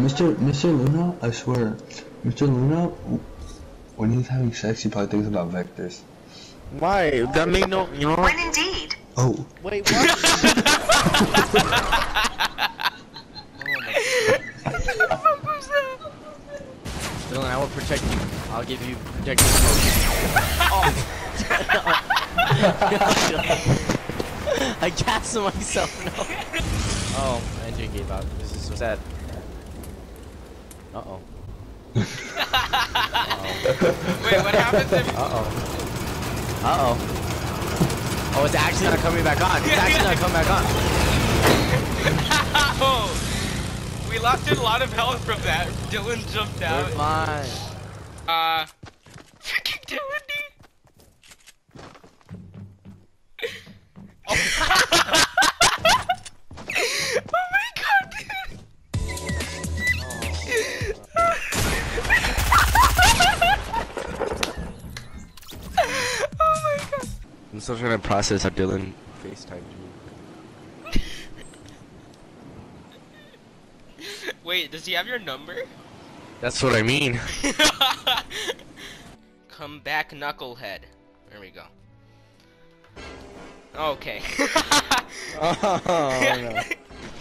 Mr. Mr. Luna, I swear, Mr. Luna, when he's having sex, he probably thinks about vectors. Why? That made no, you know. When indeed. Oh, Wait, what? Dylan, I will protect you. I'll give you protective oh. I gassed myself, no. Oh, my engine gave out. This is so sad. Uh-oh. Wait, what happens if Uh-oh. Uh-oh. Oh, it's actually not coming back on. It's actually not coming back on. Oh! We lost a lot of health from that. Dylan jumped We're out. fine. Uh, I'm still trying to process how Dylan FaceTimed me. Wait, does he have your number? That's what I mean. Come back, knucklehead. There we go. Okay. oh, no.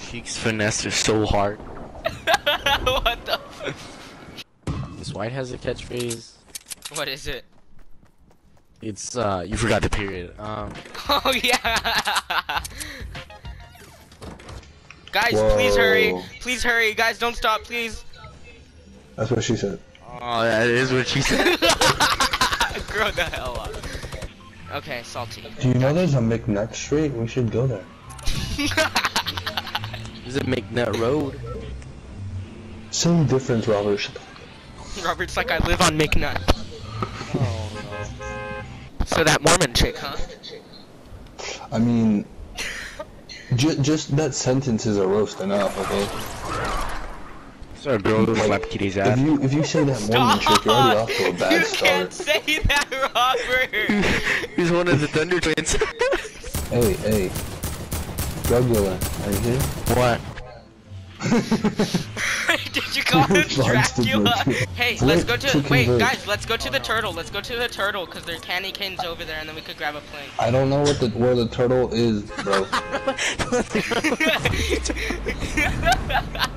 Cheeks finesse are so hard. what the? This white has a catchphrase. What is it? It's uh, you forgot the period. Um, Oh yeah. Guys, please hurry. Please hurry. Guys, don't stop, please. that's what she said. oh, that is what she said. Grow the hell up. Okay, salty. Do you know there's a McNutt Street? We should go there. Does it McNutt road? Same difference, Robert. Robert's like I live on McNutt. Oh So that Mormon chick, huh? I mean, ju just that sentence is a roast enough, okay? no. So a girl who Like, slapped Kitty's If ass. you if you say that Mormon chick, you're already off to a you bad can't say that, Robert. He's one of the Thunder Twins. Hey, hey, drug dealer, are you here? what? Did you call him Dracula? Dracula. Hey, let's go to to wait, guys. Let's go to the turtle. Let's go to the turtle because there's candy canes over there, and then we could grab a plane. I don't know what the where the turtle is, bro.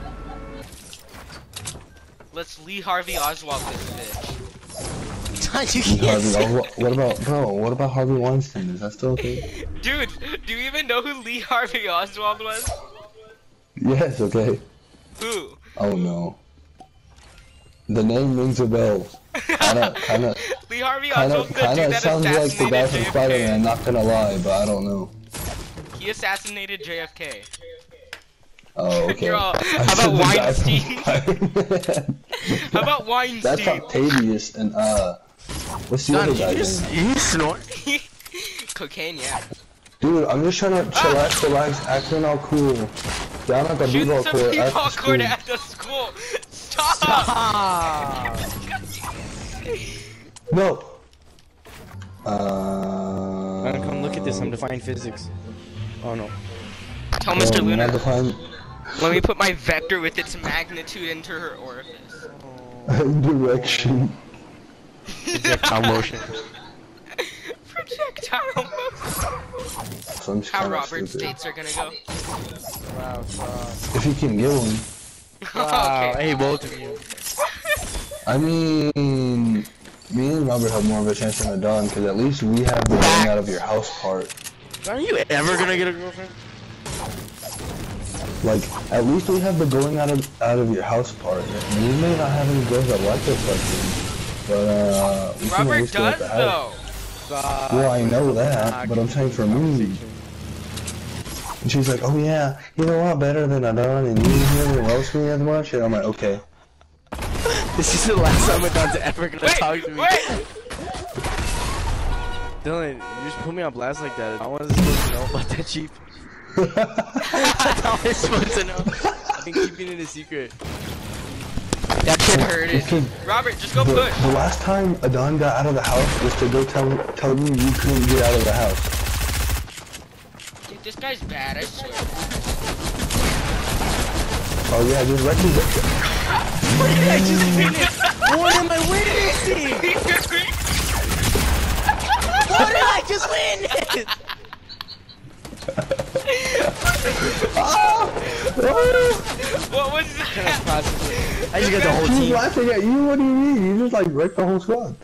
Let's Lee Harvey Oswald this bitch. you can't say what, what about bro? What about Harvey Weinstein? Is that still okay? Dude, do you even know who Lee Harvey Oswald was? Yes, okay. Who? Oh no. The name rings a bell. Kinda, kinda, Lee Harvey kinda, Oswald's the kinda that sounds like the guy from Spider-Man. JFK. Not gonna lie, but I don't know. He assassinated JFK. Oh, okay. You're all- how about the guy Weinstein? How about Weinstein? That's Octavius and uh, what's the Son, other you guy's just name? you snort. Cocaine, yeah. Dude, I'm just trying to chillax, relax, acting all cool. Down at the Shoot b-ball some court people after court school. at the school. Stop! Ah. No. Uh. Man, come look at this. I'm defying physics. Oh no. Tell Mr. um, Lunar. I define Let me put my vector with its magnitude into her orifice. direction. Projectile motion. Projectile motion. So I'm just How kinda Robert's stupid. dates are gonna go. Wow. If you can get one. Wow. okay. Hey, both of you. I mean, me and Robert have more of a chance than Adon, because at least we have the going out of your house part. Are you ever gonna get a girlfriend? Like, at least we have the going out of out of your house part. We may not have any girls that like us like this, but uh, we can at Robert least go at does the house. though. Well, I know that, but I'm saying for me. And she's like, oh yeah, you're a lot better than Adon, and you never roast me as much. And I'm like, okay. This is the last time Adon's ever gonna Wait, talk to me. wait! Dylan, you just put me on blast like that. I wasn't supposed to know about that cheap. I was supposed to know. I've been keeping it a secret. That shit hurted. Because Robert, just go the, push. the last time Adon got out of the house was to go tell tell me you couldn't get out of the house. Dude, this guy's bad, I swear. Oh yeah, just wreck it. What did I just win? What am I witnessing? What did I just win? What was that? I just got the whole She's team. laughing at you. What do you mean? You just like wrecked the whole squad.